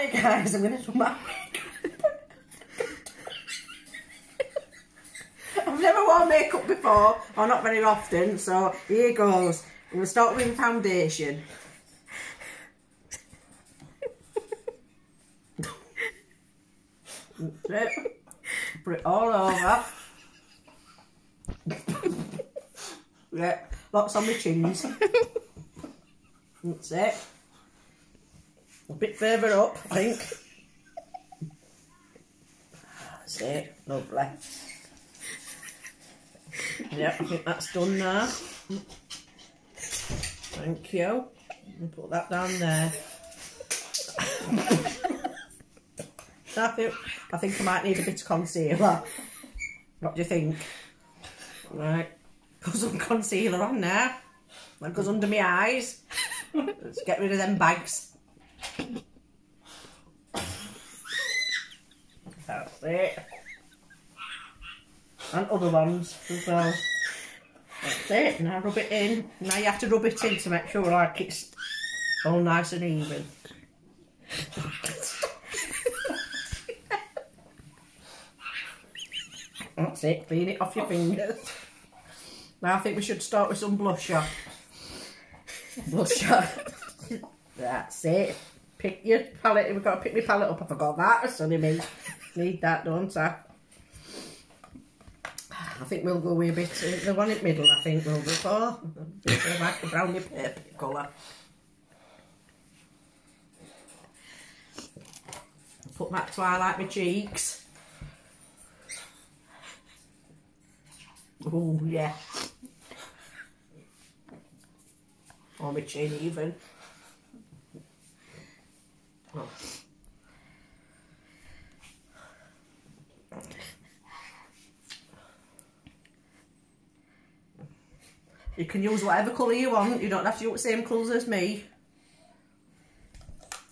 Hey guys, I'm to do my I've never worn makeup before, or not very often, so here goes. I'm to start with foundation. It, put it all over. yeah, lots on my chins. That's it. A bit further up, I think. That's it, lovely. Yep, I think that's done now. Thank you. And put that down there. I think I think I might need a bit of concealer. What do you think? Right, put some concealer on there. That goes under my eyes. Let's get rid of them bags. That's it. And other ones as well. That's it. Now rub it in. Now you have to rub it in to make sure like it's all nice and even. That's it. Clean it off your fingers. Now I think we should start with some blusher. Blusher. That's it. Pick your palette. We've got to pick my palette up. I forgot that. Sonny me. Need that done, so. I I think we'll go with a bit, uh, the one in the middle I think we'll go for. A bit of a brownie purple colour. Put that to highlight my cheeks. Oh yeah. Or my chin even. You can use whatever colour you want. You don't have to use the same colours as me.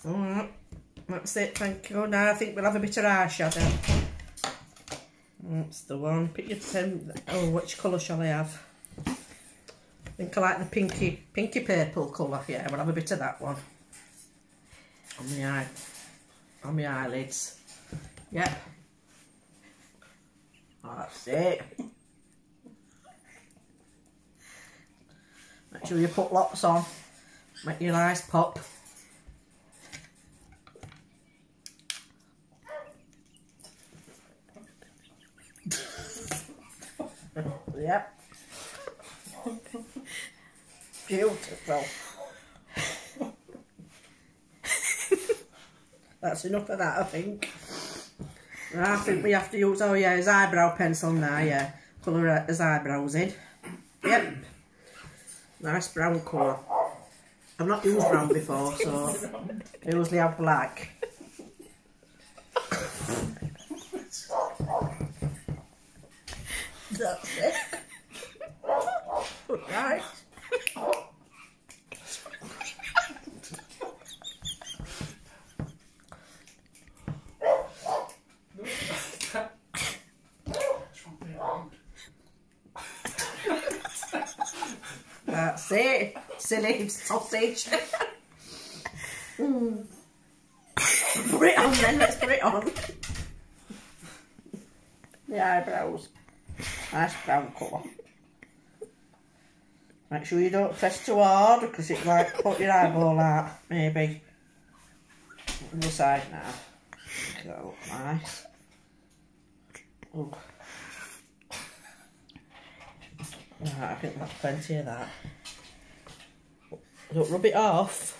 Alright. That's it, thank you. Now I think we'll have a bit of eyeshadow. That's the one. Pick your pen. Oh, which colour shall I have? I think I like the pinky, pinky purple colour. Yeah, we'll have a bit of that one. On the eye, on my eyelids. Yep. That's it. Make sure you put lots on. Make your eyes pop. yep. Beautiful. That's enough of that, I think. I think we have to use, oh yeah, his eyebrow pencil now, yeah. Colour his eyebrows in. Yep. Nice brown colour. I've not used brown before, so I usually have black. That's it. Right. That's it. Silly sausage. mm. Put it on then, let's put it on. The eyebrows. Nice brown colour. Make sure you don't press too hard because it might put your eyeball out, maybe. On the side now. That look nice. Ooh. Right, I think that's plenty of that. Don't rub it off.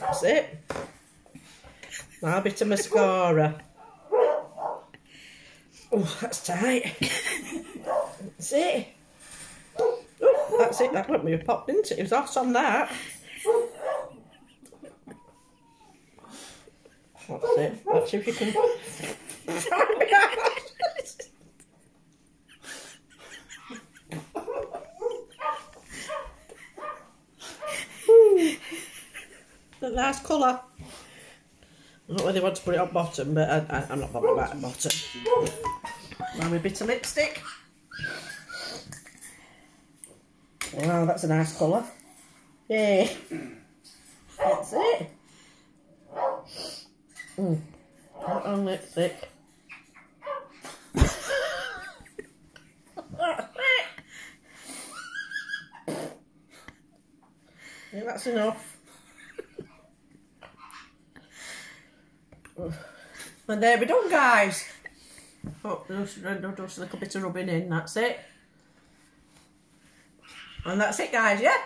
That's it. Now a bit of mascara. Oh, that's tight. That's it. Oh, that's it. That went me a pop, didn't it? It was off on that. That's it. See if you can. a nice colour. I don't really want to put it on bottom, but I, am not bothered about the bottom. Now a bit of lipstick. Wow, that's a nice colour. Yeah. That's it. Mm. Not on lipstick. yeah, that's enough. And there we done, guys. Oh, just, just a little bit of rubbing in, that's it. And that's it, guys, yeah?